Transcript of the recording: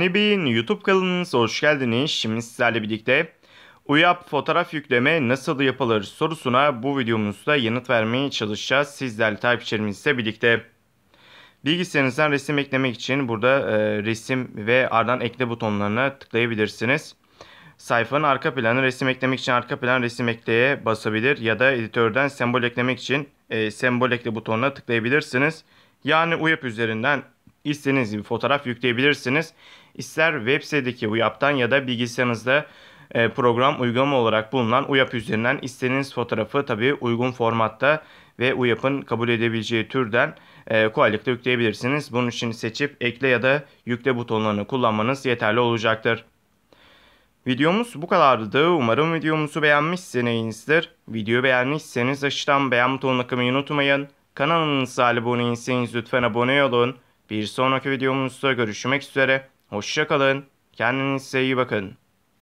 Bey'in YouTube kanalınıza hoş geldiniz. Şimdi sizlerle birlikte UYAP fotoğraf yükleme nasıl yapılır sorusuna bu videomuzda yanıt vermeye çalışacağız. Sizlerle takipçilerimizle birlikte. Bilgisayarınızdan resim eklemek için burada e, resim ve ardından ekle butonlarına tıklayabilirsiniz. Sayfanın arka planı resim eklemek için arka plan resim ekleye basabilir ya da editörden sembol eklemek için e, sembol ekle butonuna tıklayabilirsiniz. Yani UYAP üzerinden istediğiniz bir fotoğraf yükleyebilirsiniz. İster web sitedeki UYAP'tan ya da bilgisayarınızda e, program uygulama olarak bulunan UYAP üzerinden istediğiniz fotoğrafı tabi uygun formatta ve UYAP'ın kabul edebileceği türden e, kolaylıkla yükleyebilirsiniz. Bunun için seçip ekle ya da yükle butonlarını kullanmanız yeterli olacaktır. Videomuz bu kadardı. Umarım videomuzu beğenmişsinizdir. Videoyu beğenmişseniz aşağıdan beğen butonuna tıklamayı unutmayın. Kanalımıza abone değilseniz lütfen abone olun. Bir sonraki videomuzda görüşmek üzere. Hoşçakalın. Kendinize iyi bakın.